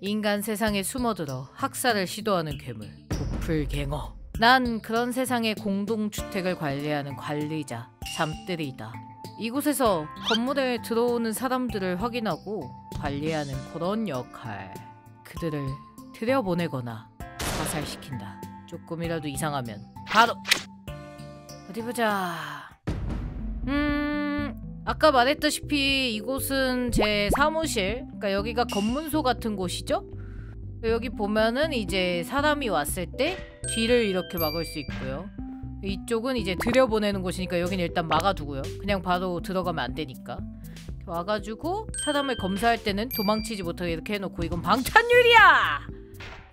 인간 세상에 숨어들어 학살을 시도하는 괴물 도플갱어. 난 그런 세상의 공동주택을 관리하는 관리자 잠들이다. 이곳에서 건물에 들어오는 사람들을 확인하고 관리하는 그런 역할. 그들을 들여보내거나 사살시킨다. 조금이라도 이상하면 바로 어디 보자. 음 아까 말했다시피 이곳은 제 사무실 그러니까 여기가 검문소 같은 곳이죠 여기 보면은 이제 사람이 왔을 때 뒤를 이렇게 막을 수 있고요 이쪽은 이제 들여보내는 곳이니까 여기는 일단 막아두고요 그냥 바로 들어가면 안 되니까 와가지고 사람을 검사할 때는 도망치지 못하게 이렇게 해놓고 이건 방탄유리야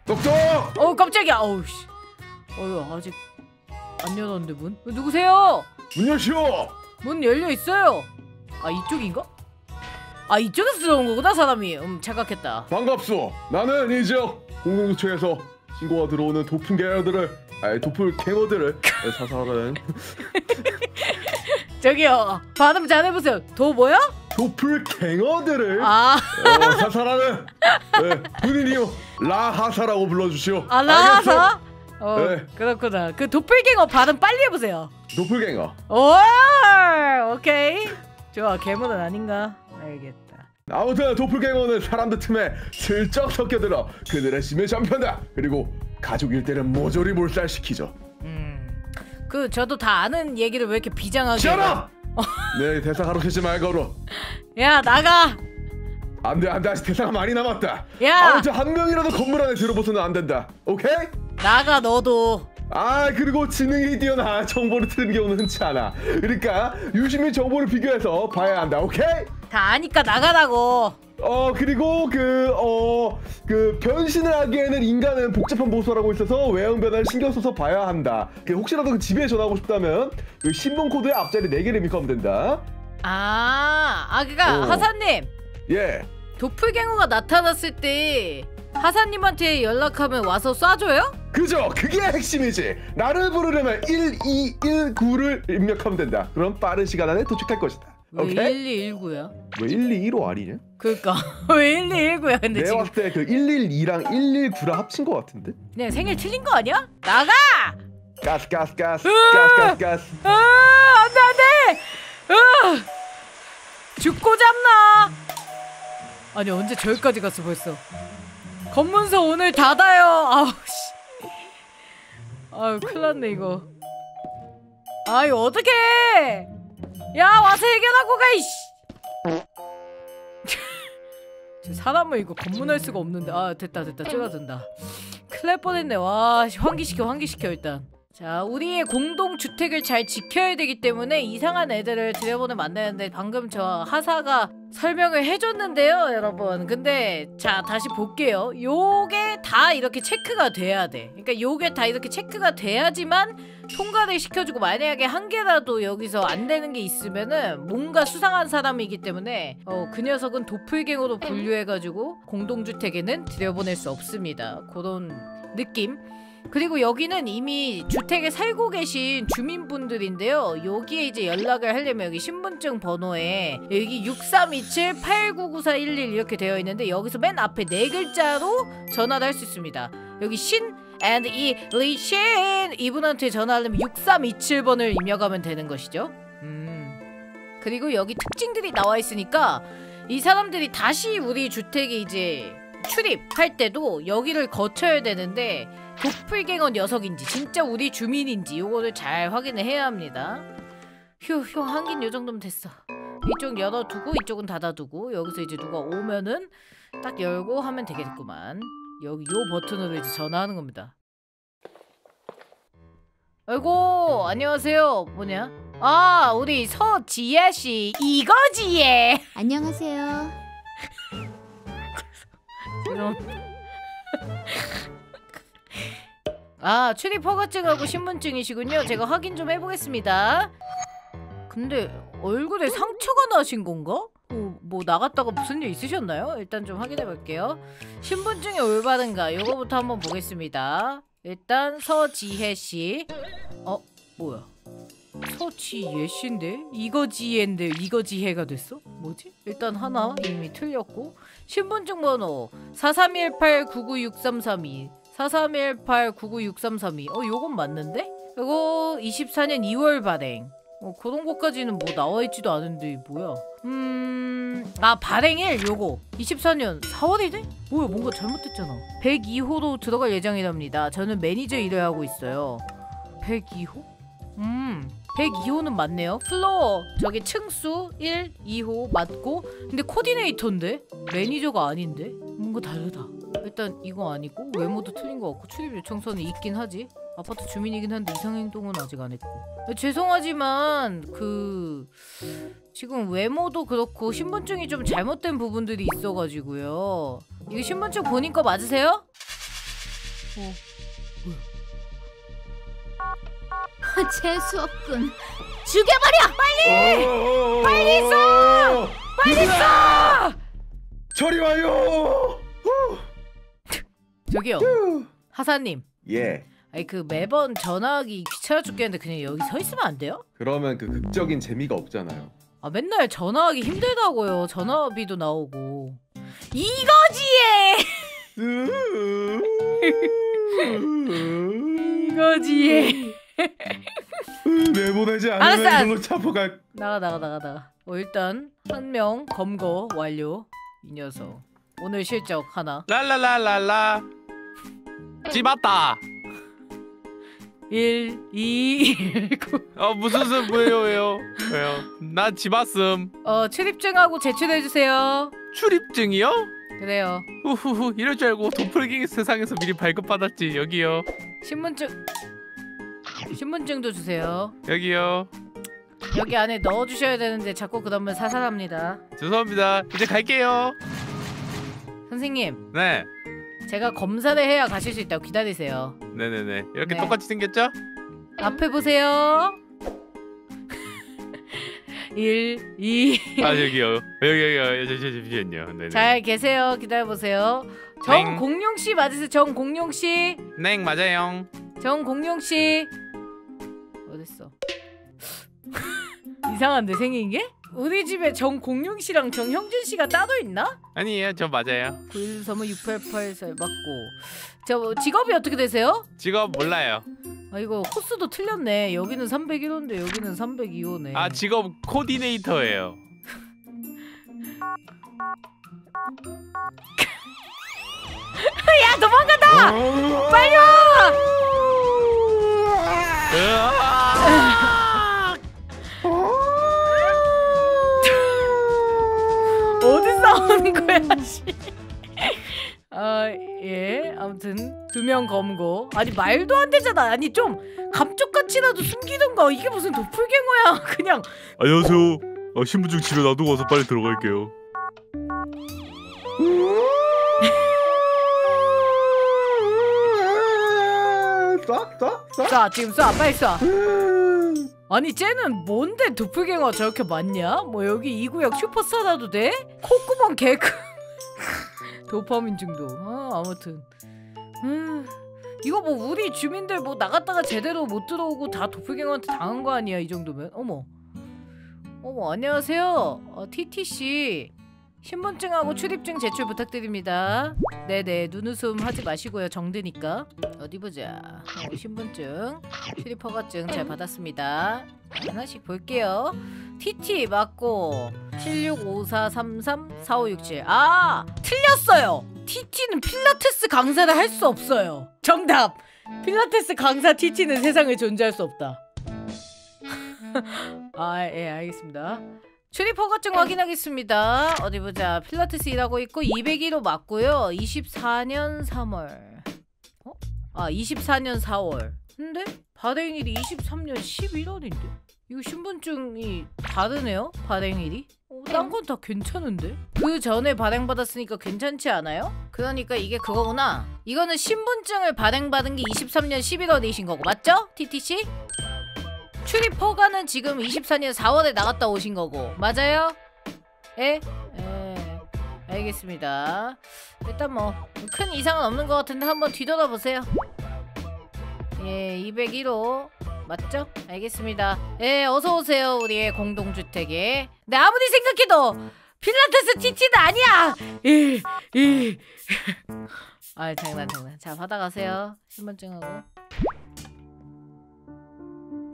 똑똑! 어우 깜짝이야 어우 씨 어휴 아직 안 열었는데 문? 어, 누구세요? 문 여시오! 문 열려 있어요 아 이쪽인가? 아 이쪽에서 들어온 거구나 사람이 음 착각했다 반갑소. 나는 이 지역 공동주택에서 신고가 들어오는 도품 계열들을 아니 도플 갱어들을 사살하는 저기요 발음 잘해보세요 도 뭐야? 도플 갱어들을 아 어, 사살하는 네, 본인이요 라하사라고 불러주시오. 알라사? 어 네. 그렇구나 그 도플갱어 발음 빨리 해보세요 도플 갱어. 오 오케이 좋아 괴물은 아닌가 알겠다 아무튼 도플갱어는 사람들 틈에 슬쩍 섞여들어 그들의 심을 잠편다. 그리고 가족일 때는 모조리 몰살시키죠. 음그 저도 다 아는 얘기를 왜 이렇게 비장하게 시원아! 네 대사 가로채지 말거로. 야 나가 안돼 안돼 아직 대사가 많이 남았다. 야! 아무튼 한 명이라도 건물 안에 들어보서는 안 된다. 오케이? 나가 너도 아 그리고 지능이 뛰어나 정보를 트는 경우는 흔치 않아. 그러니까 유심히 정보를 비교해서 봐야 한다. 오케이? 다 아니까 나가라고 어 그리고 그 어 그 변신을 하기에는 인간은 복잡한 보수라고 있어서 외형 변화를 신경 써서 봐야 한다. 그 혹시라도 그 집에 전화하고 싶다면 그 신분 코드의 앞자리 4개를 입력하면 된다. 아, 아 그니까 어. 하사님 예. 도플갱어가 나타났을 때 하사님한테 연락하면 와서 쏴줘요? 그죠? 그게 핵심이지. 나를 부르려면 1219를 입력하면 된다. 그럼 빠른 시간 안에 도착할 것이다. 왜 오케이? 1219야? 왜 1215 아니냐? 그니까 왜 1219야 근데 내가 지금 봤을 때그 112랑 119랑 합친 것 같은데? 그냥 생일 틀린 거 아니야? 나가! 가스 가스 가스! 가스 가스 가스 아 안돼 안돼! 으! 죽고 잡나? 아니 언제 저기까지 갔어 벌써 검문소 오늘 닫아요. 아우 씨. 아유 큰일 났네 이거. 아이 어떡해. 야 와서 해결하고 가 이씨. 저 사람을 이거 검문할 수가 없는데. 아 됐다 됐다. 쫄아든다. 큰일 날 뻔했네. 와 씨, 환기시켜 환기시켜 일단. 자 우리의 공동주택을 잘 지켜야 되기 때문에 이상한 애들을 들여보내면 안 되는데 방금 저 하사가 설명을 해줬는데요 여러분. 근데 자 다시 볼게요. 요게 다 이렇게 체크가 돼야 돼. 그러니까 요게 다 이렇게 체크가 돼야지만 통과를 시켜주고 만약에 한 개라도 여기서 안 되는 게 있으면은 뭔가 수상한 사람이기 때문에 어, 그 녀석은 도플갱어로 분류해가지고 공동주택에는 들여보낼 수 없습니다. 그런 느낌 그리고 여기는 이미 주택에 살고 계신 주민분들인데요. 여기에 이제 연락을 하려면 여기 신분증 번호에 여기 6327-899411 이렇게 되어 있는데 여기서 맨 앞에 네 글자로 전화를 할 수 있습니다. 여기 신 and 이 리신 이분한테 전화하려면 6327번을 입력하면 되는 것이죠. 음. 그리고 여기 특징들이 나와 있으니까 이 사람들이 다시 우리 주택에 이제 출입할 때도 여기를 거쳐야 되는데 도플갱어 녀석인지 진짜 우리 주민인지 요거를 잘 확인을 해야 합니다. 휴, 휴, 한긴 요 정도면 됐어. 이쪽 열어두고 이쪽은 닫아두고 여기서 이제 누가 오면은 딱 열고 하면 되겠구만. 여기 요 버튼으로 이제 전화하는 겁니다. 아이고 안녕하세요. 뭐냐? 아 우리 서지혜 씨 이거지 얘. 안녕하세요. 죄송합니다. 아 출입 허가증하고 신분증이시군요. 제가 확인 좀 해보겠습니다. 근데 얼굴에 상처가 나신 건가? 어, 뭐 나갔다가 무슨 일 있으셨나요? 일단 좀 확인해 볼게요. 신분증이 올바른가? 요거부터 한번 보겠습니다. 일단 서지혜 씨. 어 뭐야? 서치 예시인데 이거지인데 이거지해가 됐어? 뭐지? 일단 하나 이미 틀렸고 신분증 번호 4318996332 4318996332 어 요건 맞는데? 이거 24년 2월 발행. 어 그런 것까지는 뭐 나와있지도 않은데 뭐야? 음아 발행일 요거. 24년 4월이네? 뭐야 뭔가 잘못됐잖아. 102호로 들어갈 예정이랍니다. 저는 매니저 일을 하고 있어요. 102호? 음 102호는 맞네요. 플로어. 저기 층수 1, 2호 맞고. 근데 코디네이터인데? 매니저가 아닌데? 뭔가 다르다 일단 이거 아니고 외모도 틀린 거 같고 출입 요청서는 있긴 하지 아파트 주민이긴 한데 이상 행동은 아직 안 했고 죄송하지만 그 지금 외모도 그렇고 신분증이 좀 잘못된 부분들이 있어가지고요 이거 신분증 본인 거 맞으세요? 어. 재수 없군. 죽여버려! 빨리 써! 빨리 써! 저리 와요! 저기요. 하사님. 예. 아니 그 매번 전화하기 귀찮아 죽겠는데 그냥 여기 서 있으면 안 돼요? 그러면 그 극적인 재미가 없잖아요. 아 맨날 전화하기 힘들다고요. 전화비도 나오고. 이거지에! 이거지에. 내보내지 않으면. 이걸로 차포갈. 나가 나가 나가 나가. 어 일단 한 명 검거 완료 이 녀석. 오늘 실적 하나. 랄랄랄랄라 집 왔다. 1 2 1 9 어 무슨 스 왜요 왜요? 왜요? 나집 왔음. 어 출입증하고 제출해주세요. 출입증이요? 그래요. 후후후 이럴 줄 알고 도플갱이 세상에서 미리 발급받았지. 여기요. 신분증 신분증도 주세요. 여기요. 여기 안에 넣어주셔야 되는데 자꾸 그러면 사살합니다. 죄송합니다. 이제 갈게요. 선생님. 네 제가 검사를 해야 가실 수 있다고 기다리세요. 네네네. 이렇게 네. 똑같이 생겼죠? 앞에 보세요. 1 2 아 여기요. 여기 여기 여기 잠시만요 네네 잘 계세요. 기다려 보세요. 땡. 정공룡 씨 맞으세요? 정공룡 씨? 네 맞아요. 정공룡 씨. 어딨어? 이상한데 생긴 게? 우리 집에 정공룡 씨랑 정형준 씨가 따로 있나? 아니에요 저 맞아요 9135 6884 맞고 저 직업이 어떻게 되세요? 직업 몰라요 아 이거 코스도 틀렸네 여기는 301호인데 여기는 302호네 아 직업 코디네이터예요 야 도망간다! 빨리 와! 어디 싸우는 거야 씨. 아예. 아무튼 두 명 검고. 아니 말도 안 되잖아. 아니 좀 감쪽같이라도 숨기던가. 이게 무슨 도플갱어야. 그냥. 안녕하세요. 어, 신분증 집에 놔두고 와서 빨리 들어갈게요. 싹, 싹, 싹. 쏴 지금 쏴. 빨리 쏴 아니 쟤는 뭔데 도플갱어 저렇게 많냐? 뭐 여기 이 구역 슈퍼스타라도 돼? 콧구멍 개크 도파민 중독. 아 아무튼. 음, 이거 뭐 우리 주민들 뭐 나갔다가 제대로 못 들어오고 다 도플갱어한테 당한 거 아니야 이 정도면? 어머. 어머 안녕하세요. 어, TT씨 신분증하고 출입증 제출 부탁드립니다. 네네 눈웃음 하지 마시고요. 정드니까. 어디 보자. 어, 신분증 출입 허가증 잘 받았습니다. 하나씩 볼게요. TT 맞고 7654334567 아 틀렸어요. TT는 필라테스 강사를 할 수 없어요. 정답! 필라테스 강사 TT는 세상에 존재할 수 없다. 아 예 알겠습니다 출입 허가증 확인하겠습니다. 어디 보자. 필라테스 일하고 있고 201호 맞고요. 24년 3월. 어? 아 24년 4월. 근데 발행일이 23년 11월인데? 이거 신분증이 다르네요. 발행일이. 어, 딴건 다 괜찮은데? 그 전에 발행받았으니까 괜찮지 않아요? 그러니까 이게 그거구나. 이거는 신분증을 발행받은 게 23년 11월이신 거고 맞죠? TTC? 출입 허가는 지금 24년 4월에 나갔다 오신 거고 맞아요? 예? 예 알겠습니다 일단 뭐 큰 이상은 없는 것 같은데 한번 뒤돌아보세요 예 201호 맞죠? 알겠습니다. 예, 어서 오세요 우리의 공동주택에. 네 아무리 생각해도 필라테스 TT는 아니야. 이 이. 아 장난 장난. 자 받아가세요. 신분증하고.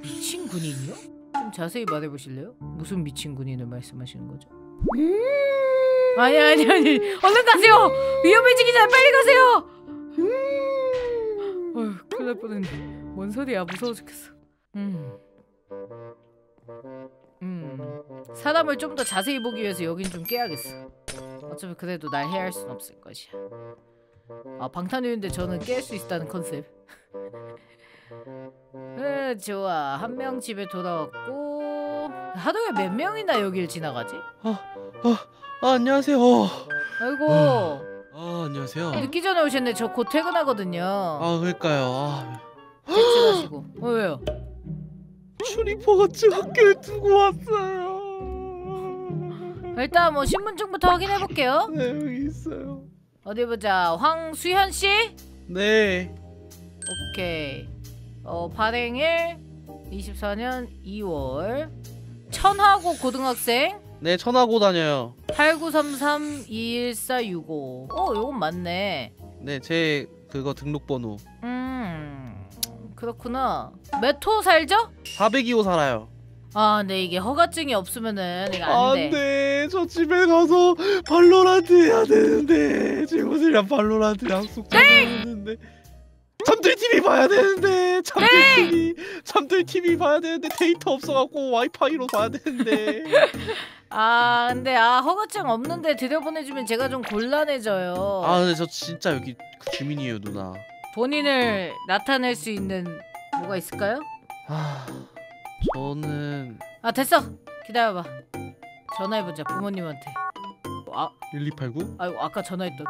미친 군인이요? 좀 자세히 말해보실래요? 무슨 미친 군인을 말씀하시는 거죠? 아니 아니 아니. 얼른 가세요. 위험해지기 전에 빨리 가세요. 어휴 큰일 날 뻔했네. 뭔 소리야. 무서워 죽겠어. 음. 음. 사람을 좀 더 자세히 보기 위해서 여긴 좀 깨야겠어. 어차피 그래도 날 해할 순 없을 것이야. 아 방탄유인데 저는 깰 수 있다는 컨셉 에, 좋아 한 명 집에 돌아왔고 하루에 몇 명이나 여길 지나가지? 아 안녕하세요. 어. 아이고 아 안녕하세요. 늦기 전에 오셨네 저 곧 퇴근하거든요 아 그러니까요. 아, 퇴출하시고 어, 왜요? 지금 학교에 두고 왔어요. 일단 뭐 신분증부터 확인해 볼게요 네 여기 있어요. 어디 보자 황수현 씨 네. 오케이 어 발행일 24년 2월. 천하고 고등학생? 네 천하고 다녀요. 8933-21465 어 요건 맞네. 네 제 그거 등록번호. 음 그렇구나. 몇 호 살죠? 402호 살아요. 아 근데 이게 허가증이 없으면은 이거 안돼 안돼. 저 집에 가서 발로란트 해야 되는데. 친구들이랑 발로란트 약속 잡았는데 잠들 TV 봐야 되는데 잠들 TV. 잠들 TV 봐야 되는데 데이터 없어갖고 와이파이로 봐야 되는데. 아 근데 아 허가증 없는데 들여보내주면 제가 좀 곤란해져요. 아 근데 저 진짜 여기 그 주민이에요 누나. 본인을 나타낼 수 있는 뭐가 있을까요? 아 저는 아 됐어. 기다려봐. 전화해보자 부모님한테. 아. 1289? 아이고 아까 전화했던.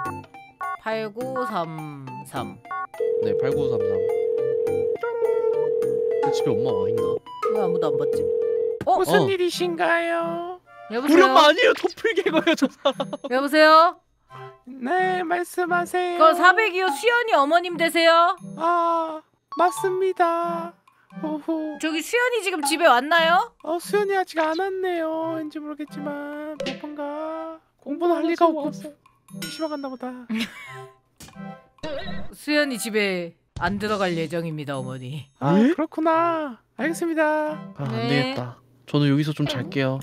8933 네 8933. 그 집에 엄마 와 있나? 왜 아무도 안 받지? 어? 무슨 어. 일이신가요? 여보세요? 엄마 아니에요 도플갱어요 저 사람. 여보세요? 네 말씀하세요. 그거 402호 수연이 어머님 되세요? 아 맞습니다. 호호. 저기 수연이 지금 집에 왔나요? 어 수연이 아직 안 왔네요. 왠지 모르겠지만 바쁜가 공부는 할 리가 없고 PC방 갔나 보다. 수연이 집에 안 들어갈 예정입니다 어머니 아 예? 그렇구나. 알겠습니다. 아, 안 네. 되겠다. 저는 여기서 좀 잘게요.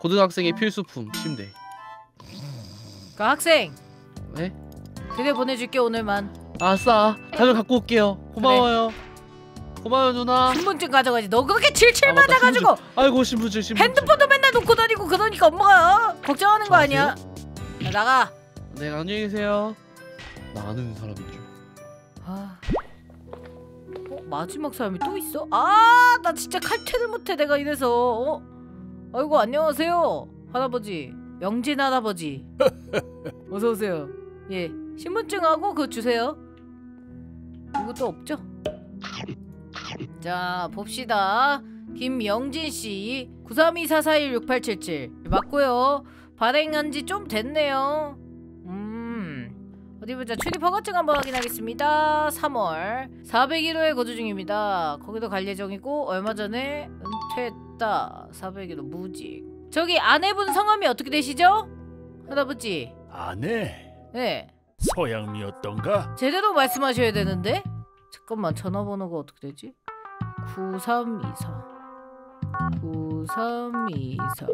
고등학생의 필수품 침대. 그 학생 네? 들여보내줄게 오늘만 아싸. 다들 갖고 올게요. 고마워요. 고마워요 누나. 신분증 가져가지 너 그렇게 칠칠 아, 맞다, 맞아가지고 신분증. 아이고 신분증 신분증. 핸드폰도 맨날 놓고 다니고 그러니까 엄마가 걱정하는 거 아니야 야, 나가 네 안녕히 계세요. 나 아는 사람인 줄. 아... 어? 마지막 사람이 또 있어? 아, 나 진짜 칼퇴를 못해 내가 이래서. 어? 아이고 안녕하세요, 할아버지. 영진 할아버지. 어서 오세요. 예, 신분증하고 그거 주세요. 이것도 없죠? 자, 봅시다. 김영진 씨, 93244168777 맞고요. 발행한 지 좀 됐네요. 음. 어디 보자. 출입 허가증 한번 확인하겠습니다. 3월 401호에 거주 중입니다. 거기도 갈 예정이고 얼마 전에 은퇴했다. 401호 무직. 저기 아내분 성함이 어떻게 되시죠? 할아버지. 아내 네. 서양미였던가? 제대로 말씀하셔야 되는데. 잠깐만 전화번호가 어떻게 되지? 9324 9324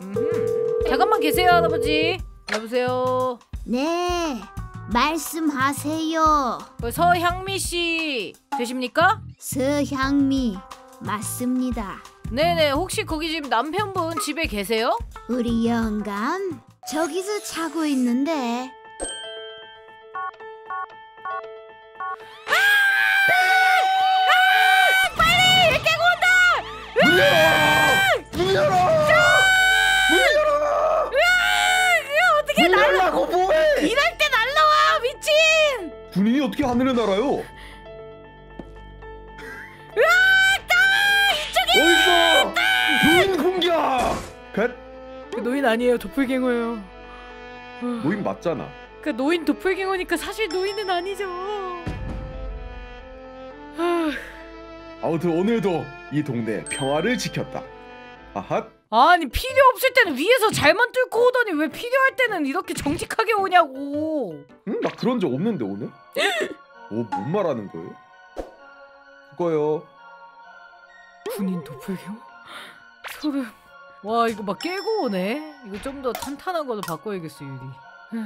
음흠. 잠깐만 계세요 할아버지 여보세요 네, 말씀하세요. 그 서향미 씨 되십니까? 서향미 맞습니다. 네네 혹시 거기 지금 남편분 집에 계세요? 우리 영감 저기서 자고 있는데 문 열어! 문 열어! 군인이 어떻게 하늘을 날아요? 어딨어? 노인 공격! 갓 그 노인 아니에요 도플갱어예요 노인 맞잖아. 그 노인 도플갱어니까 사실 노인은 아니죠 아무튼 오늘도 이 동네 평화를 지켰다. 아핫. 아니 필요 없을 때는 위에서 잘만 뚫고 오더니 왜 필요할 때는 이렇게 정직하게 오냐고. 응? 나 그런 적 없는데 오늘? 오, 뭔 말하는 거예요? 그거요. 군인 도플경? 소름. 와 이거 막 깨고 오네. 이거 좀 더 탄탄한 걸로 바꿔야겠어 유리. 휴.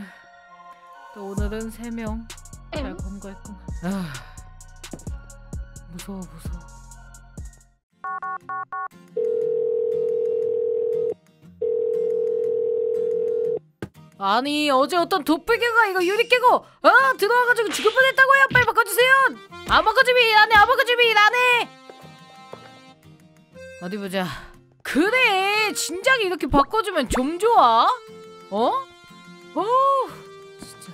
또 오늘은 세 명. 잘 검거했구나. 아, 무서워 무서워. 아니 어제 어떤 도플갱어가 이거 유리 깨고 어? 들어와가지고 죽을 뻔했다고요? 빨리 바꿔주세요! 아바카주비 안해 아바카주비 안해 어디 보자. 그래! 진작에 이렇게 바꿔주면 좀 좋아. 어? 어 진짜.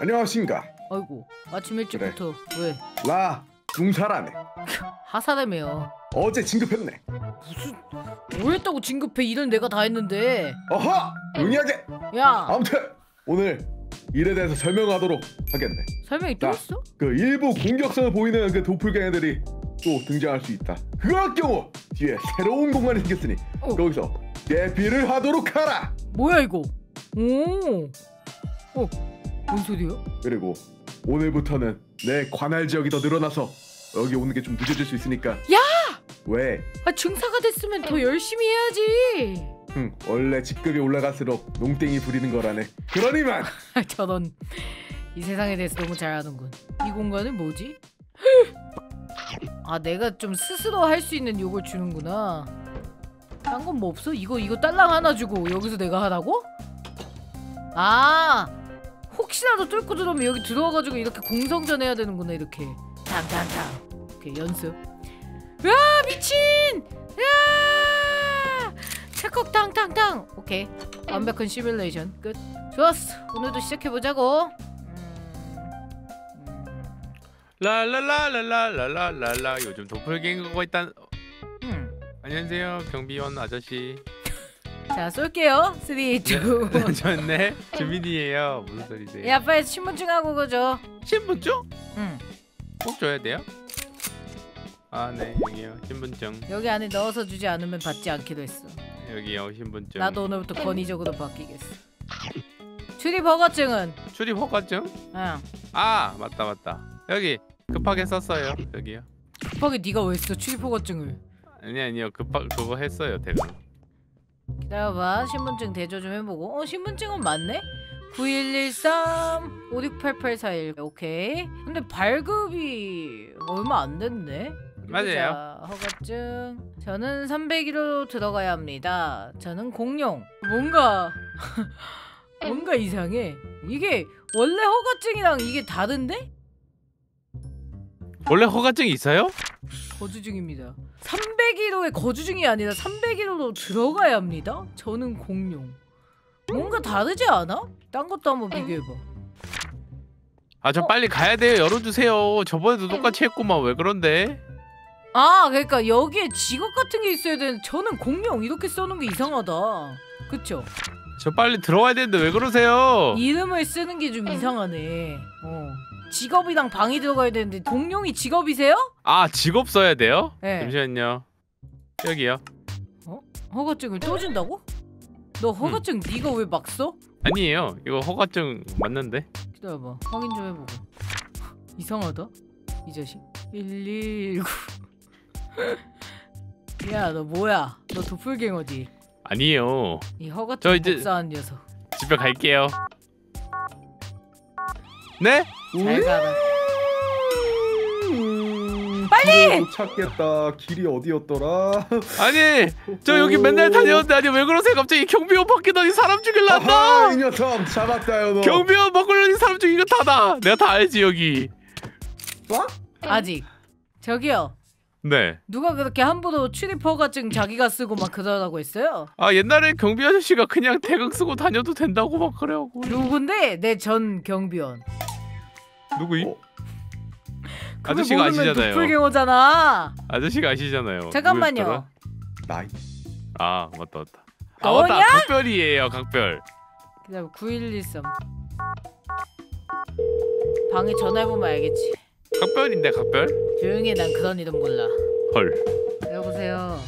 안녕하신가. 아이고 아침 일찍부터. 왜? 라 중사라네. 하사라며요 어제 진급했네. 무슨 뭐 했다고 진급해 일은 내가 다 했는데 어허! 용이하게. 야 아무튼 오늘 일에 대해서 설명하도록 하겠네. 설명이 또 야. 있어? 그 일부 공격성을 보이는 그 도플갱이들이 또 등장할 수 있다. 그럴 경우 뒤에 새로운 공간이 생겼으니 어. 거기서 대피를 하도록 하라. 뭐야 이거 오 어, 뭔 소리야? 그리고 오늘부터는 내 관할 지역이 더 늘어나서 여기 오는 게 좀 늦어질 수 있으니까. 야! 왜? 아 중사가 됐으면 더 열심히 해야지 응, 원래 직급이 올라갈수록 농땡이 부리는 거라네. 그러니만 아, 저런 이 세상에 대해서 너무 잘 아는군. 이 공간은 뭐지? 아 내가 좀 스스로 할 수 있는 요걸 주는구나. 딴 건 뭐 없어? 이거 이거 딸랑 하나 주고 여기서 내가 하라고? 아 혹시라도 뚫고 들어오면 여기 들어와가지고 이렇게 공성전 해야 되는구나 이렇게 탕탕탕 오케이 연습. 와 미친! 야! 체콕 탕탕탕 오케이 완벽한 시뮬레이션 끝. 좋았어. 오늘도 시작해 보자고. 랄랄랄랄랄랄랄라 요즘 도플갱어가 있단 어, 음. 안녕하세요 경비원 아저씨 자 쏠게요. 3, 2, 1. 저네 주민이에요 무슨 소리세요 야 빨리 신분증 하고 그죠. 신분증? 응. 꼭 줘야 돼요? 아네 여기요 신분증 여기 안에 넣어서 주지 않으면 받지 않기로 했어. 여기요 신분증 나도 오늘부터 권위적으로 바뀌겠어. 출입 허가증은? 출입 허가증? 응. 아 맞다 맞다 여기 급하게 썼어요 여기요 급하게 네가 왜 써? 출입 허가증을. 아니 아니요 급하 그거 했어요 대강 기다려봐. 신분증 대조 좀 해보고. 어 신분증은 맞네? 9113 568841 오케이. 근데 발급이 얼마 안 됐네. 맞아요. 허가증. 저는 301호 들어가야 합니다. 저는 공룡. 뭔가 뭔가 이상해. 이게 원래 허가증이랑 이게 다른데? 원래 허가증이 있어요? 거주 중입니다. 301호의 거주 중이 아니라 301호로 들어가야 합니다. 저는 공룡. 뭔가 다르지 않아? 딴 것도 한번 비교해봐. 아 저 빨리 가야 돼요 열어주세요 저번에도 똑같이 했구만 왜 그런데 아, 그러니까 여기에 직업 같은 게 있어야 되는데 저는 공룡 이렇게 써는 게 이상하다. 그쵸? 저 빨리 들어와야 되는데 왜 그러세요 이름을 쓰는 게 좀 이상하네. 어. 직업이랑 방이 들어가야 되는데 공룡이 직업이세요? 아 직업 써야 돼요? 네. 잠시만요 여기요 허가증을 또 준다고? 너 허가증 네가 왜 막 써? 아니에요. 이거 허가증 맞는데. 기다려봐. 확인 좀 해보고. 이상하다 이 자식. 119 야 너 뭐야? 너 도플갱어지 아니에요. 이 허가증 저 이제- 복사한 녀석. 집에 갈게요. 네? 잘 가라 빨리! 못 찾겠다. 길이 어디였더라? 아니 저 여기 오. 맨날 다녔는데 아니 왜 그러세요 갑자기 경비원 바뀌더니 사람 죽일라 아하, 한다 이 녀석 잡았다요 너. 경비원 바꾸려니 사람 죽이고 다다 내가 다 알지 여기 어? 아직 저기요 네 누가 그렇게 함부로 출입 허가증 자기가 쓰고 막 그러라고 했어요? 아 옛날에 경비 아저씨가 그냥 태극 쓰고 다녀도 된다고 막 그래갖고 누군데? 내 전 경비원 누구임? 어? 아저씨가 아시잖아요. 도플갱어잖아. 아저씨가 아시잖아요. 잠깐만요. 나이. 아 맞다 맞다. 아 맞다. 너냐? 각별이에요 각별. 기다려 9113 방에 전화해보면 알겠지. 각별인데 각별? 조용히 해, 난 그런 일은 몰라. 헐. 여보세요.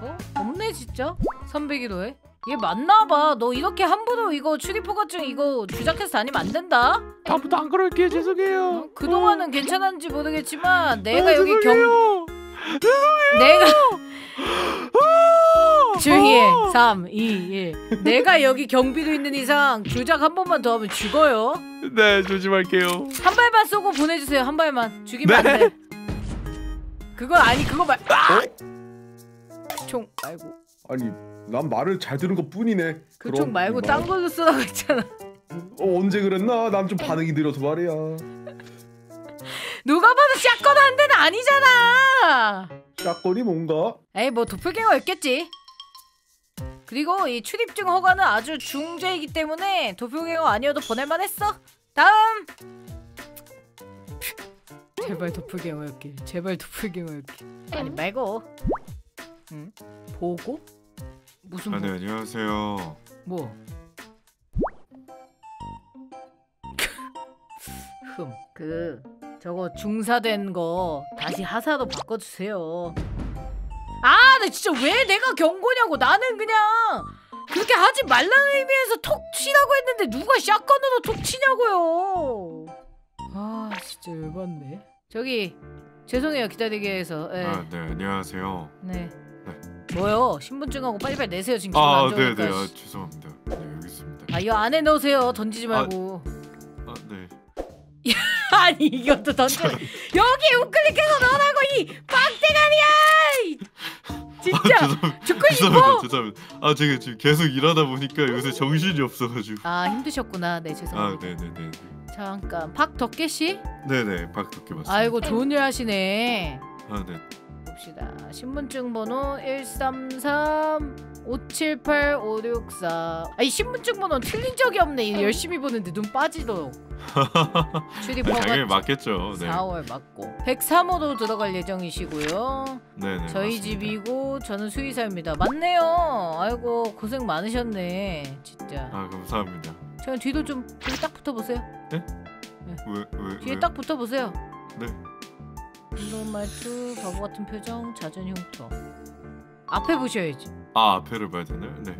어? 없네 진짜? 301호에 얘 맞나봐 너 이렇게 함부로 이거 출입허가증 이거 주작해서 다니면 안 된다 다음부터 안 그럴게요. 죄송해요. 어? 그동안은 괜찮았는지 모르겠지만 내가 아, 여기 경 죄송해요. 내가 조용히 해 3, 2, 1 내가 여기 경비도 있는 이상 조작 한 번만 더 하면 죽어요 네 조심할게요. 한 발만 쏘고 보내주세요 한 발만 죽이면 네. 안돼 그거 아니 그거 말그총 말고 아니 난 말을 잘 들은 것 뿐이네 그 그럼 총 말고 이만. 딴 걸로 쓰라고 했잖아 어, 언제 그랬나? 난 좀 반응이 느려서 말이야 누가 봐도 샷건 한 대는 아니잖아 샷건이 뭔가? 에이 뭐 도플갱어였겠지 그리고 이 출입증 허가는 아주 중죄이기 때문에 도플갱어 아니어도 보낼만 했어 다음 제발 도플갱어였길 제발 도플갱어였길 아니 말고 응? 보고? 무슨 아, 네, 보... 안녕하세요. 뭐? 흠 그 저거 중사된 거 다시 하사로 바꿔주세요 아, 나 진짜 왜 내가 경고냐고. 나는 그냥 그렇게 하지 말라는 의미에서 톡 치라고 했는데 누가 샷건으로 톡 치냐고요. 아, 진짜 열받네. 저기 죄송해요 기다리게 해서. 예. 아, 네, 안녕하세요. 네. 뭐요? 신분증하고 빨리빨리 내세요 지금 기분 아, 안 네, 좋으니까. 네, 아, 씨. 죄송합니다. 네, 여기 있습니다. 아, 이 안에 넣으세요. 던지지 아, 말고. 아, 네. 아니 이것도 던져. 여기 우클릭해서 넣으라고 이 빵대가리야! 이- 진짜 죽고 싶어. 죄송합니다. 죄송합니다. 아, 제가 지금 계속 일하다 보니까 요새 정신이 없어가지고. 아 힘드셨구나. 네 아, 죄송합니다. 네, 네, 네. 잠깐 박덕계 씨? 네, 네, 박덕기 맞습니다. 아이고 좋은 일 하시네. 아, 네. 봅시다. 신분증 번호 133 578 564. 아이 신분증 번호 틀린 적이 없네. 열심히 보는데 눈 빠지도록. 출입 네, 당연히 맞겠죠. 네. 4월 맞고 103호로 들어갈 예정이시고요. 네, 네. 저희 맞습니다. 집이고 저는 수의사입니다. 맞네요. 아이고 고생 많으셨네. 진짜. 아, 감사합니다. 제가 뒤로 좀 뒤에 딱 붙어 보세요. 왜, 왜, 뒤에 왜? 딱 붙어 보세요. 네. 운동 말투, 바보 같은 표정, 잦은 흉터. 앞에 보셔야지. 아, 앞에를 봐야 되나요? 네.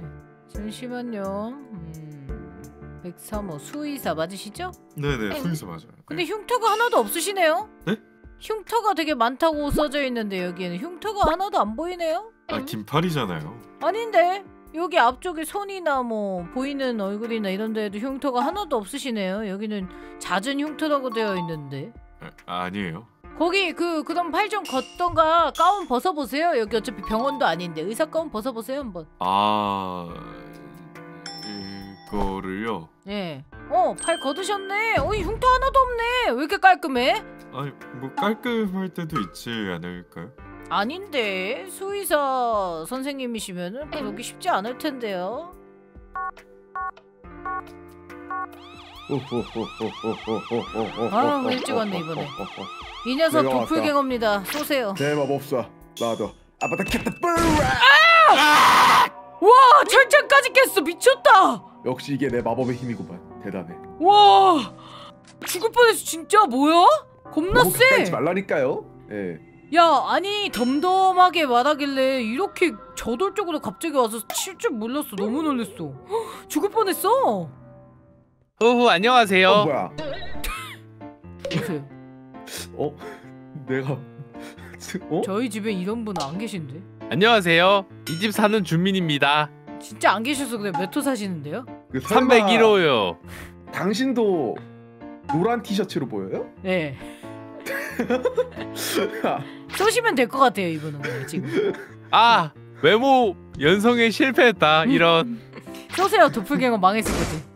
잠시만요. 음, 103호 수의사 맞으시죠? 네, 네, 수의사 맞아요. 근데 네. 흉터가 하나도 없으시네요. 네? 흉터가 되게 많다고 써져 있는데 여기에는 흉터가 하나도 안 보이네요. 아, 긴팔이잖아요. 아닌데 여기 앞쪽에 손이나 뭐 보이는 얼굴이나 이런 데에도 흉터가 하나도 없으시네요. 여기는 잦은 흉터라고 되어 있는데. 아, 아니에요. 거기 그 그럼 팔 좀 걷던가 가운 벗어 보세요. 여기 어차피 병원도 아닌데 의사 가운 벗어 보세요 한번. 아, 이거를요. 예. 어, 팔 걷으셨네. 어, 이 흉터 하나도 없네. 왜 이렇게 깔끔해? 아니, 뭐 깔끔할 때도 있지 않을까요? 아닌데. 수의사 선생님이시면은 그러기 쉽지 않을 텐데요. 아유, 일찍 왔네, 이번에. 이 녀석. 도플갱어입니다. 쏘세요. 내 마법사 나도 아바타 캣다 뿌라 와, 철창까지 깼어. 미쳤다. 역시 이게 내 마법의 힘이구만 대단해 와. 죽을 뻔했어. 진짜 뭐야? 겁나 세. 말라니까요 예 야, 아니 덤덤하게 말하길래 이렇게 저돌적으로 갑자기 와서 칠 줄 몰랐어. 너무 놀랬어. 헉, 죽을 뻔했어. 후후 안녕하세요. 어, 뭐야. 어? 내가 어? 저희 집에 이런 분 안 계신데? 안녕하세요. 이 집 사는 주민입니다. 진짜 안 계셔서 그래. 몇호 사시는데요? 그 설마 301호요. 당신도 노란 티셔츠로 보여요? 네. 쏘시면 될 것 같아요 이분은 지금. 아 외모 연성에 실패했다. 이런 쏘세요 도플갱어 망했었거든.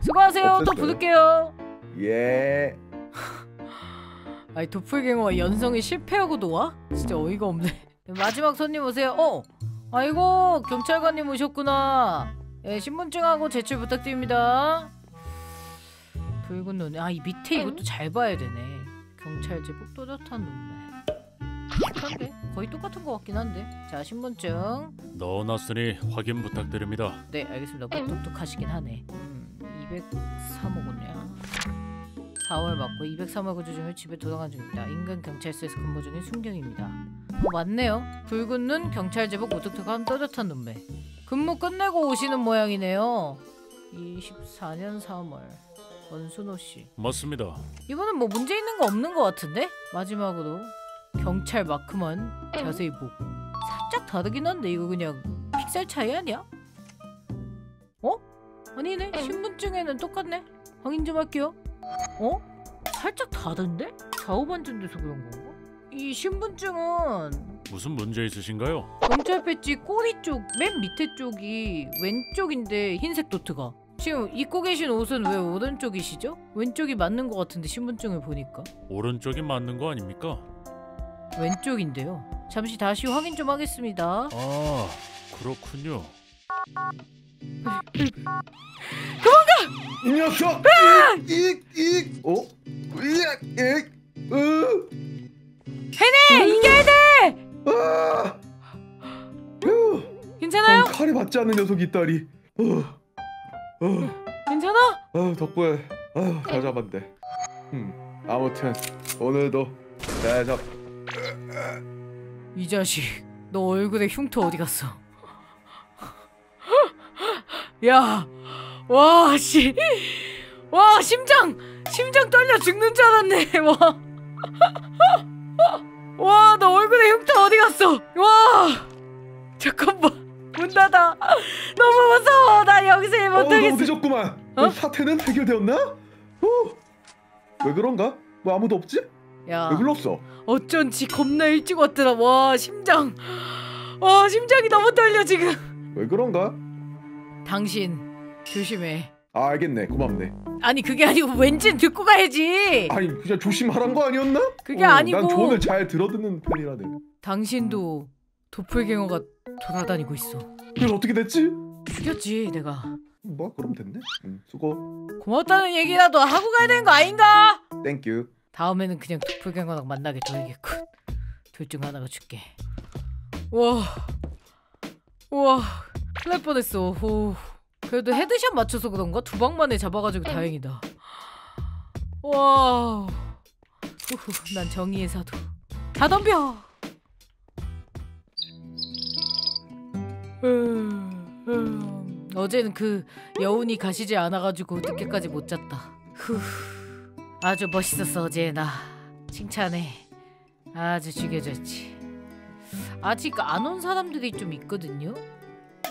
수고하세요. 또. 부를게요. 예 아니 도플갱어가 연성에 실패하고도 와? 진짜 어이가 없네. 마지막 손님 오세요. 어, 아이고 경찰관님 오셨구나. 예, 신분증하고 제출 부탁드립니다. 붉은 눈. 아이 밑에 이것도 잘 봐야 되네. 경찰 제복 또렷한 눈매. 비슷한데 거의 똑같은 것 같긴 한데. 자 신분증. 넣어놨으니 확인 부탁드립니다. 네 알겠습니다. 뭐 똑똑하시긴 하네. 음, 203억 원이야. 4월 맞고 203억 거주 중에 집에 도망간 중입니다. 인근 경찰서에서 근무 중인 순경입니다. 어 맞네요. 붉은 눈 경찰 제복 무뚝뚝한 떠듯한 눈매. 근무 끝내고 오시는 모양이네요. 24년 3월. 원순호 씨. 맞습니다. 이거는 뭐 문제 있는 거 없는 거 같은데? 마지막으로 경찰 마크만 자세히 보고. 살짝 다르긴 한데 이거 그냥 픽셀 차이 아니야? 어? 아니네 신분증에는 똑같네 확인 좀 할게요 어? 살짝 다른데? 좌우반전 돼서 그런 건가? 이 신분증은 무슨 문제 있으신가요? 경찰 배지 꼬리 쪽 맨 밑에 쪽이 왼쪽인데 흰색 도트가 지금 입고 계신 옷은 왜 오른쪽이시죠? 왼쪽이 맞는 것 같은데 신분증을 보니까 오른쪽이 맞는 거 아닙니까? 왼쪽인데요. 잠시 다시 확인 좀 하겠습니다. 아 그렇군요. 이 녀석! 익! 익! 어? 익! 익! 으! 해내 이겨야 돼. 아! 휴! 괜찮아요? 난 칼에 맞지 않는 녀석이 있다니. 어. 어. 괜찮아? 아 덕분에 아유 잘 잡았네. 음 아무튼 오늘도 잘 잡. 이 자식, 너 얼굴에 흉터 어디 갔어? 야, 와 씨, 와 심장, 심장 떨려 죽는 줄 알았네. 와, 와, 너 얼굴에 흉터 어디 갔어? 와, 잠깐만. 문 닫아. 너무 무서워. 나 여기서 일어 못하겠어. 늦었구만. 어? 어? 사태는 해결되었나? 어? 왜 그런가? 뭐 아무도 없지? 야, 왜 불렀어? 어쩐지 겁나 일찍 왔더라. 와, 심장. 와, 심장이 너무 떨려 지금. 왜 그런가? 당신 조심해. 아 알겠네 고맙네. 아니 그게 아니고 왠지 듣고 가야지. 아니 그냥 조심하란 거 아니었나? 그게 어, 아니고. 난 조언을 잘 들어듣는 편이라네. 당신도 도플갱어가 돌아다니고 있어. 그래서 어떻게 됐지? 죽였지 내가. 뭐 그럼 됐네. 음, 수고. 고맙다는 얘기라도 하고 가야 되는 거 아닌가? Thank you. 다음에는 그냥 도플갱어랑 만나게 둬야겠군. 둘 중 하나가 줄게. 와, 와, 큰일 날 뻔했어. 오. 그래도 headshot 맞춰서 그런가 두 방 만에 잡아가지고 다행이다. 와, 우후, 난 정의의 사도. 다 덤벼. 음, 음. 어제는 그 여운이 가시지 않아가지고 늦게까지 못 잤다. 후, 아주 멋있었어 어제 나 칭찬해. 아주 죽여줬지. 아직 안 온 사람들이 좀 있거든요.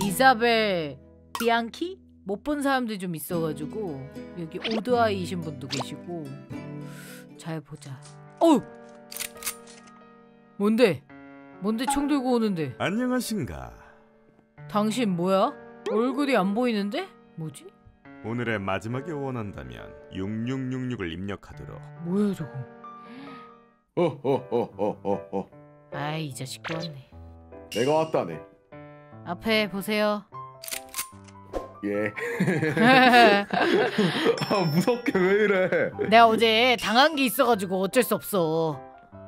이사벨 비앙키 못 본 사람들이 좀 있어가지고 여기 오드아이이신 분도 계시고 잘 보자. 어우 뭔데? 뭔데 총 들고 오는데? 안녕하신가. 당신 뭐야? 얼굴이 안 보이는데? 뭐지? 오늘의 마지막에 원한다면 6666을 입력하도록. 뭐야 저거? 어어어어어어. 아이 이 자식 또 왔네. 내가 왔다네. 앞에 보세요. 예. 아 무섭게 왜 이래? 내가 어제 당한 게 있어가지고 어쩔 수 없어.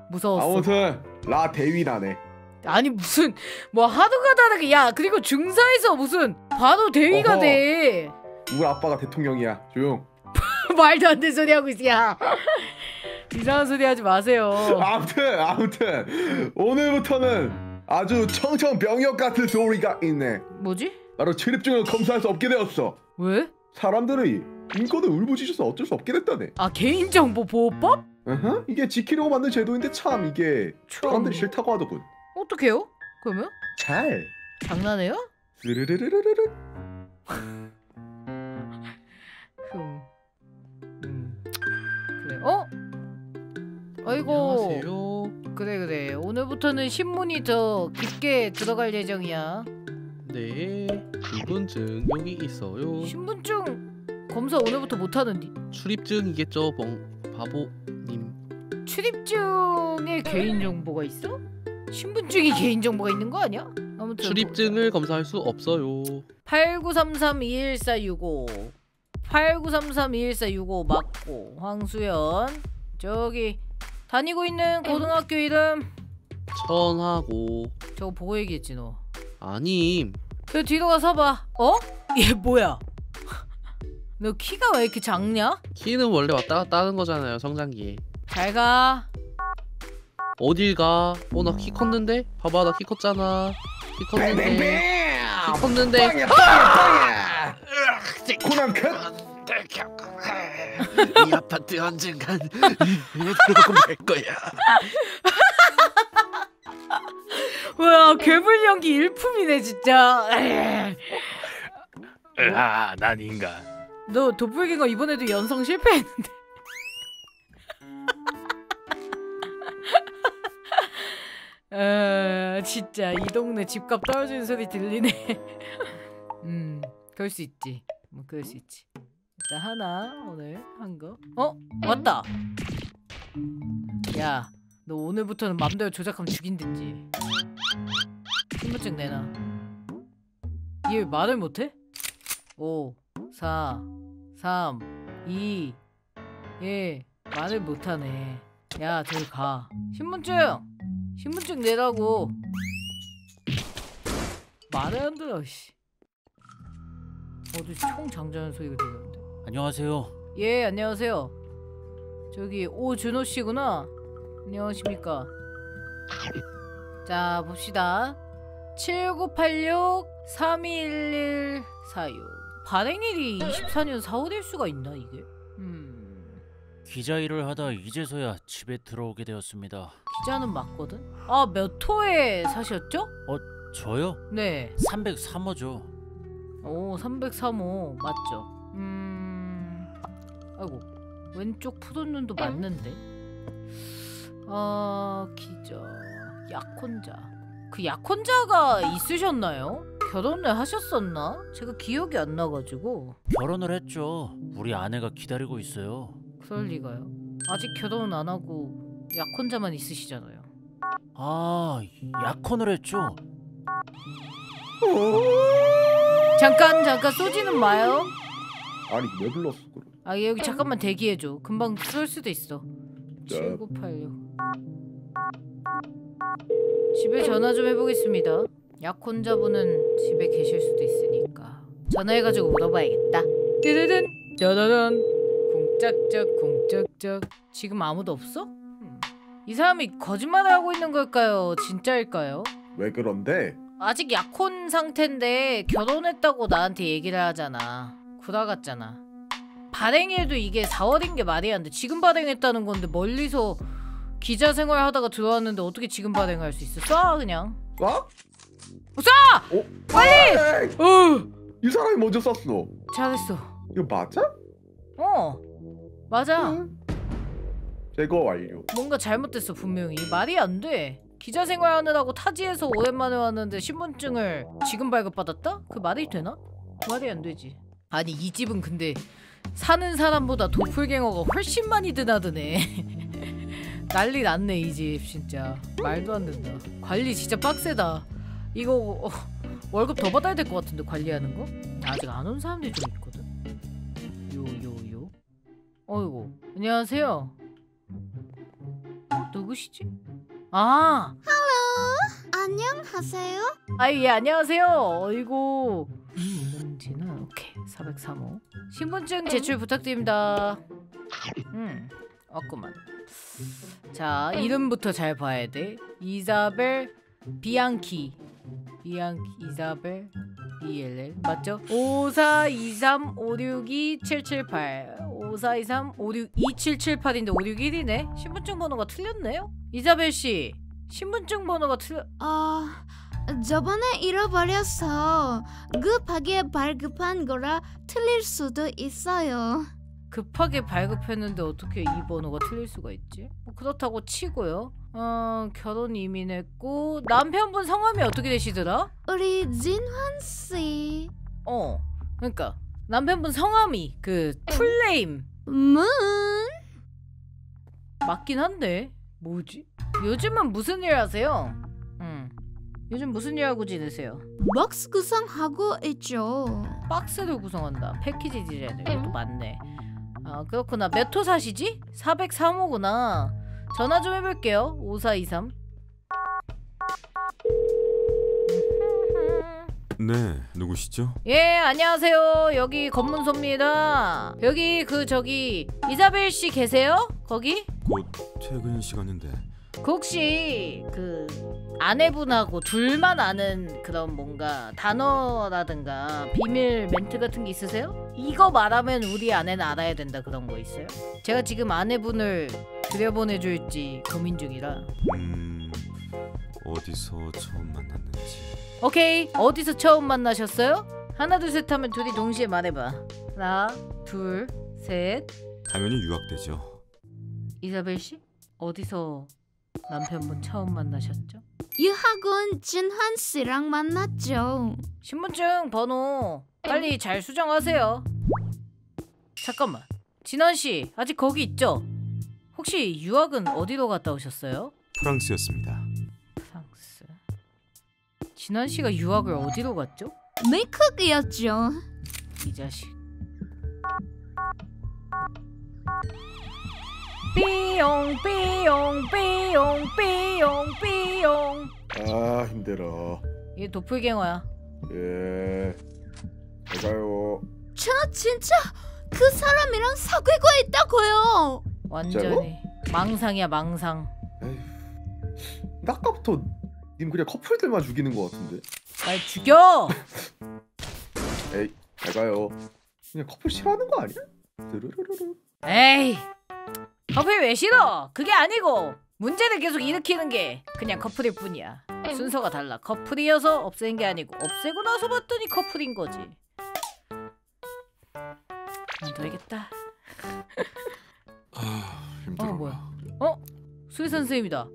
무서웠어. 아무튼 라 대위라네. 아니 무슨 뭐 하루가 다르게 야 그리고 중사에서 무슨 바로 대위가 어허. 돼. 우리 아빠가 대통령이야. 조용. 말도 안 되는 소리 하고 있어. 야 이상한 소리 하지 마세요. 아무튼 아무튼 오늘부터는 아주 청청병력 같은 소리가 있네. 뭐지? 바로 출입증을 검사할 수 없게 되었어. 왜? 사람들이 인권을 울부짖어서 어쩔 수 없게 됐다네. 아 개인정보 보호법? 으흠, 이게 지키려고 만든 제도인데 참 이게 사람들이 싫다고 하더군. 어떡해요? 그러면? 잘. 장난해요? 스르르르르르. 흠. 음. 그래. 어? 아이고. 안녕하세요. 그래 그래. 오늘부터는 신문이 더 깊게 들어갈 예정이야. 네, 신분증 여기 있어요. 신분증 검사 오늘부터 못 하는디. 출입증이겠죠, 멍 바보님. 출입증에 개인 정보가 있어? 신분증이 개인 정보가 있는 거 아니야? 아무튼 출입증을 검사할 수 없어요. 8933-21465 8933-21465 맞고 황수연 저기 다니고 있는 고등학교 이름 천하고 저거 보고 얘기했지 너. 아님 그 뒤로 가서 봐. 어? 얘 뭐야? 너 키가 왜 이렇게 작냐? 키는 원래 왔다 갔다 하는 거잖아요 성장기 잘 가. 어딜 가? 어 나 키 컸는데? 봐봐 나 키 컸잖아 키 컸는데 키 컸는데 코난 컷 이 아파트 언젠간 들어갈 거야 와 괴물 연기 일품이네 진짜. 아난 인간 너 도플갱어 이번에도 연성 실패했는데. 어, 진짜 이 동네 집값 떨어지는 소리 들리네. 음, 그럴 수 있지. 뭐 그럴 수 있지. 일단 하나 오늘 한 거. 어 왔다. 야, 너 오늘부터는 맘대로 조작하면 죽인댔지. 신분증 내놔. 얘 왜 말을 못해? 5, 4, 3, 2, 1 말을 못하네. 야, 저기 가. 신분증! 신분증 내라고. 말을 안 들어, 씨. 어디 총 장전하는 소리가 들리는데. 안녕하세요. 예, 안녕하세요. 저기 오준호 씨구나. 안녕하십니까. 자, 봅시다. 7986 3211 46. 발행일이 24년 4월일 수가 있나 이게? 음. 기자 일을 하다 이제서야 집에 들어오게 되었습니다. 기자는 맞거든. 아, 몇 호에 사셨죠? 저요? 네. 303호죠. 오, 303호 맞죠? 음. 아이고. 왼쪽 푸른 눈도 맞는데. 아, 기자. 약혼자. 그 약혼자가 있으셨나요? 결혼을 하셨었나? 제가 기억이 안 나가지고. 결혼을 했죠. 우리 아내가 기다리고 있어요. 그럴 리가요. 아직 결혼 안 하고 약혼자만 있으시잖아요. 아, 약혼을 했죠. 잠깐 잠깐 쏘지는 마요. 아니 왜 불렀어 그럼 아 여기 잠깐만 대기해줘. 금방 쏠 수도 있어. 자. 7986 집에 전화 좀 해보겠습니다. 약혼자분은 집에 계실 수도 있으니까 전화해가지고 물어봐야겠다. 띠르든 짜다단 쿵짝짝 쿵짝짝 지금 아무도 없어? 음. 이 사람이 거짓말을 하고 있는 걸까요? 진짜일까요? 왜 그런데 아직 약혼 상태인데 결혼했다고 나한테 얘기를 하잖아. 구라 같잖아. 발행일도 이게 4월인 게 말이 안 돼. 지금 발행했다는 건데 멀리서 기자 생활 하다가 들어왔는데 어떻게 지금 발행할 수 있어? 쏴 그냥. 쏴? 쏴! 어? 빨리! 어, 이 사람이 먼저 쐈어 잘했어. 이거 맞아? 어, 맞아. 응. 제거 완료 뭔가 잘못됐어 분명히. 말이 안 돼. 기자 생활하느라고 타지에서 오랜만에 왔는데 신분증을 지금 발급받았다? 그 말이 되나? 말이 안 되지. 아니 이 집은 근데 사는 사람보다 도플갱어가 훨씬 많이 드나드네. 난리 났네 이 집 진짜 말도 안 된다. 관리 진짜 빡세다. 이거 어, 월급 더 받아야 될 것 같은데 관리하는 거? 아직 안 온 사람들이 좀 있거든. 요요요. 어이구 안녕하세요. 누구시지? 아, 안녕하세요. 아이 예 안녕하세요. 어이구. 음, 문지는 오케이 403호. 신분증 제출 부탁드립니다. 음, 왔구만. 자 이름부터 잘 봐야 돼. 이사벨 비앙키. 비앙키 이사벨 ELL 맞죠? 5423562778 5423562778인데 561이네. 신분증 번호가 틀렸네요. 이사벨 씨 신분증 번호가 틀려. 아, 저번에 잃어버려서 급하게 발급한 거라 틀릴 수도 있어요. 급하게 발급했는데 어떻게 이 번호가 틀릴 수가 있지? 뭐 그렇다고 치고요. 어 결혼 이민했고 남편분 성함이 어떻게 되시더라? 우리 진환 씨. 어 그러니까 남편분 성함이 그 풀네임 문 맞긴 한데 뭐지? 요즘은 무슨 일 하세요? 음 요즘 무슨 일 하고 지내세요? 박스 구성하고 있죠. 박스를 구성한다. 패키지 디자인을 이것도 맞네. 아 그렇구나. 몇 호 사시지? 403호구나. 전화 좀 해볼게요. 5423. 네, 누구시죠? 예 안녕하세요 여기 검문소입니다 여기 그 저기 이사벨 씨 계세요? 거기? 곧 퇴근 시간인데 그 혹시 그 아내분하고 둘만 아는 그런 뭔가 단어라든가 비밀 멘트 같은 게 있으세요? 이거 말하면 우리 아내는 알아야 된다 그런 거 있어요? 제가 지금 아내분을 들여보내줄지 고민 중이라 음 어디서 처음 만났는지 오케이 어디서 처음 만나셨어요? 하나 둘 셋 하면 둘이 동시에 말해봐 하나 둘셋 당연히 유학 때죠. 이사벨 씨 어디서 남편분 처음 만나셨죠? 유학원 진환 씨랑 만났죠. 신분증 번호 빨리 잘 수정하세요. 잠깐만. 진원 씨 아직 거기 있죠? 혹시 유학은 어디로 갔다 오셨어요? 프랑스였습니다. 프랑스. 진원 씨가 유학을 어디로 갔죠? 미국이었죠. 이 자식. 삐용 삐용 삐용 삐용 삐용. 아 힘들어. 얘 도플갱어야. 예. 제가요. 저 진짜 그 사람이랑 사귀고 있다고요. 완전히 망상이야 망상. 나 아까부터 님 그냥 커플들만 죽이는 것 같은데. 날 죽여. 에이, 제가요. 그냥 커플 싫어하는 거 아니야? 드르르르르. 에이 커플 왜 싫어 그게 아니고 문제를 계속 일으키는 게 그냥 커플일 뿐이야 순서가 달라 커플이어서 없앤 게 아니고 없애고 나서 봤더니 커플인 거지 안 되겠다 아어 힘들어. 뭐야 어? 수의사 선생님이다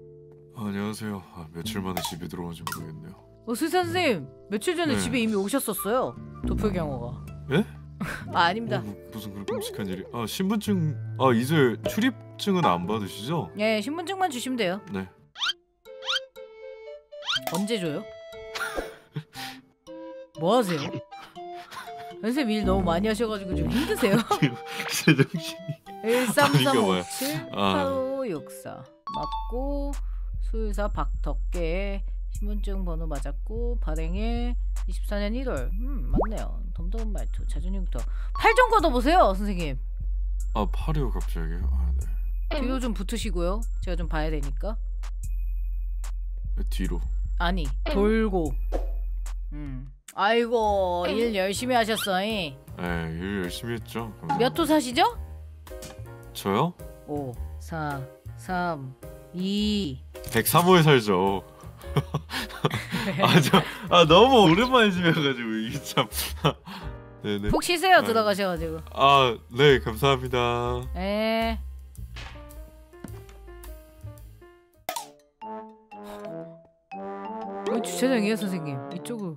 안녕하세요. 아, 며칠 만에 집에 들어온지 모르겠네요. 어 수의사 선생님 며칠 전에 네. 집에 이미 오셨었어요 도플갱어가 예? 아 아닙니다 어, 뭐, 무슨 그런 끔찍한 일이? 아 신분증 아 이제 출입증은 안 받으시죠? 예 신분증만 주시면 돼요 네. 언제 줘요? 뭐 하세요? 선생님 일 너무 많이 하셔가지고 좀 힘드세요? 제 정신이. 아닌가 봐요. 1337 아. 8564 맞고 수의사 박덕계 신분증 번호 맞았고 발행일 24년 1월. 음 맞네요. 덤덤 말투. 자존심부터. 팔 좀 걷어보세요 선생님. 아 팔이요 갑자기. 아 네. 뒤로 좀 붙으시고요. 제가 좀 봐야 되니까. 네, 뒤로. 아니 돌고. 음. 아이고 일 열심히 하셨어이 네, 일 열심히 했죠. 몇 호 사시죠? 저요? 5 4 3 2 103호에 살죠. 아, 저, 아 너무 오랜만에 집에 가가지고 이게 참. 네네. 푹 쉬세요 네. 들어가셔가지고 아, 네, 감사합니다. 에 어, 주차장이에요 선생님 이쪽으로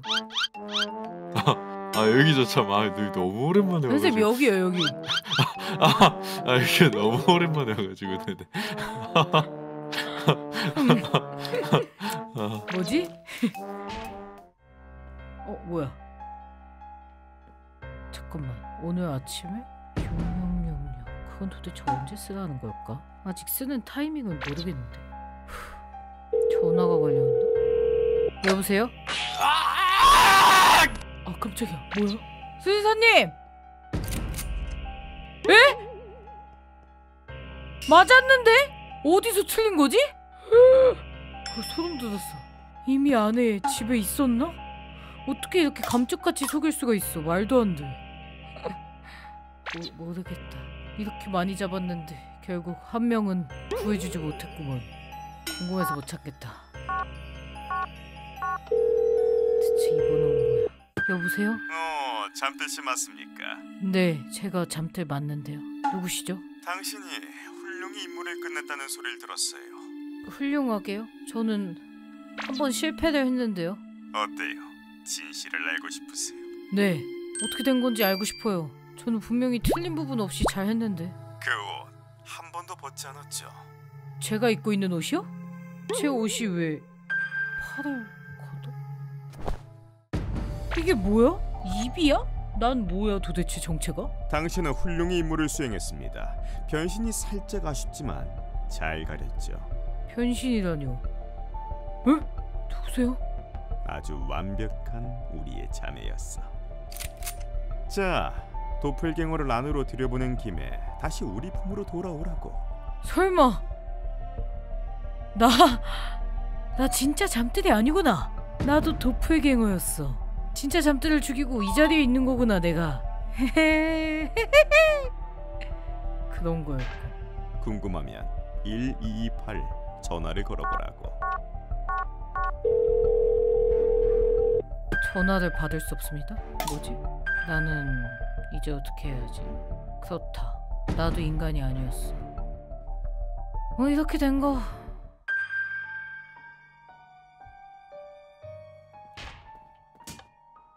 아 여기죠 참. 아, 너- 너무 오랜만에 선생님 와가지고. 여기요 여기 아, 아 이게 너무 오랜만에 와가지고 네네. 어 뭐야 잠깐만 오늘 아침에 6666 그건 도대체 언제 쓰라는 걸까? 아직 쓰는 타이밍은 모르겠는데 후, 전화가 걸려온다 여보세요? 아 깜짝이야 뭐야? 수의사님! 에? 맞았는데? 어디서 틀린 거지? 어, 소름 돋았어. 이미 안에 집에 있었나? 어떻게 이렇게 감쪽같이 속일 수가 있어? 말도 안 돼. 모, 모르겠다. 이렇게 많이 잡았는데 결국 한 명은 구해주지 못했구먼. 궁금해서 못 찾겠다. 대체 이 번호는 뭐야? 여보세요? 어, 잠들 씨 맞습니까? 네, 제가 잠들 맞는데요. 누구시죠? 당신이 훌륭히 임무를 끝냈다는 소리를 들었어요. 훌륭하게요? 저는 한 번 실패를 했는데요. 어때요? 진실을 알고 싶으세요? 네, 어떻게 된 건지 알고 싶어요. 저는 분명히 틀린 부분 없이 잘 했는데. 그 옷 한 번도 벗지 않았죠? 제가 입고 있는 옷이요? 제 옷이 왜 팔을 걷어? 이게 뭐야? 입이야? 난 뭐야 도대체 정체가? 당신은 훌륭히 임무를 수행했습니다. 변신이 살짝 아쉽지만 잘 가렸죠. 변신이라뇨? 에? 누구세요? 아주 완벽한 우리의 자매였어. 자, 도플갱어를 안으로 들여보낸 김에 다시 우리 품으로 돌아오라고. 설마 나... 나 진짜 잠들이 아니구나 나도 도플갱어였어 진짜 잠들을 죽이고 이 자리에 있는 거구나 내가 그런 거였고 궁금하면 1228 전화를 걸어보라고. 전화를 받을 수 없습니다. 뭐지? 나는 이제 어떻게 해야지? 그렇다. 나도 인간이 아니었어. 뭐 이렇게 된 거.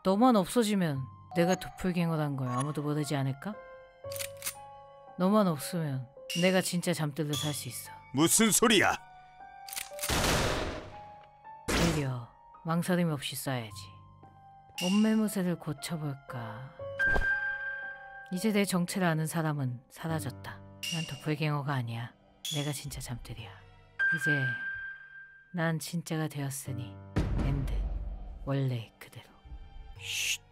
너만 없어지면 내가 도플갱어란 걸 아무도 모르지 않을까? 너만 없으면 내가 진짜 잠들듯 살수 있어. 무슨 소리야? 오히려 망설임 없이 써야지 옷매무새를 고쳐볼까? 이제 내 정체를 아는 사람은 사라졌다. 난 도플갱어가 아니야. 내가 진짜 잠들이야. 이제 난 진짜가 되었으니 엔드. 원래 그대로. 쉿